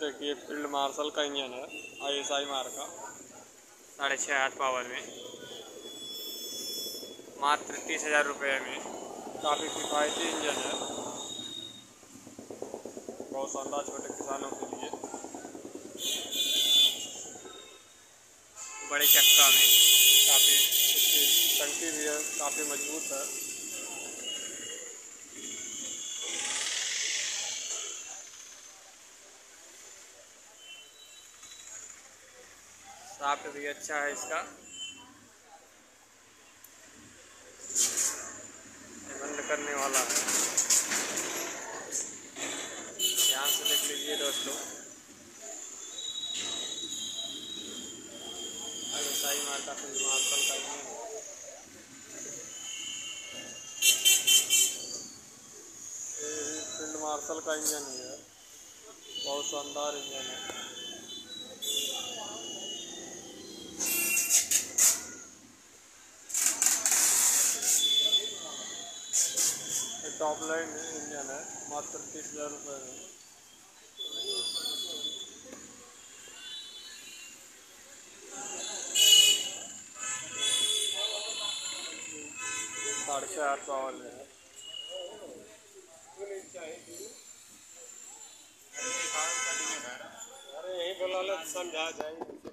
देखिए, field martial का engine है आई एस आई मार का। साढ़े छः हाथ पावर में। मात्र तीस हज़ार रुपये में। काफ़ी किफ़ायती इंजन है। बहुत शानदार छोटे किसानों के लिए। बड़े चक्का में। काफ़ी उसकी टंकी भी है, काफ़ी मज़बूत है। साफ्ट भी अच्छा है इसका। बंद करने वाला है। ध्यान से देख लीजिए दोस्तों। अगर फिर फ़ील्ड मार्शल का इंजन है बहुत शानदार इंजन है। टॉप लाइन इंजन है मात्र तीस हज़ार रुपये में साढ़े चार पावर में है। अरे यही बोला समझा जाए